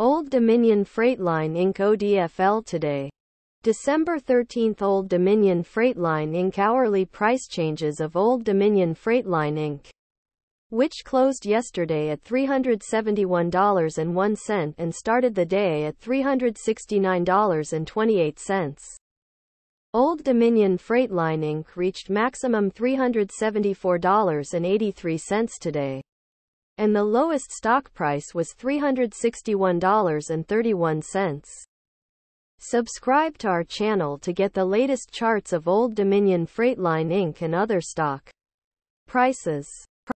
Old Dominion Freight Line Inc. ODFL today. December 13 Old Dominion Freight Line Inc. Hourly price changes of Old Dominion Freight Line Inc. Which closed yesterday at $371.01 and started the day at $369.28. Old Dominion Freight Line Inc. reached maximum $374.83 today. And the lowest stock price was $361.31. Subscribe to our channel to get the latest charts of Old Dominion Freight Line Inc. and other stock prices.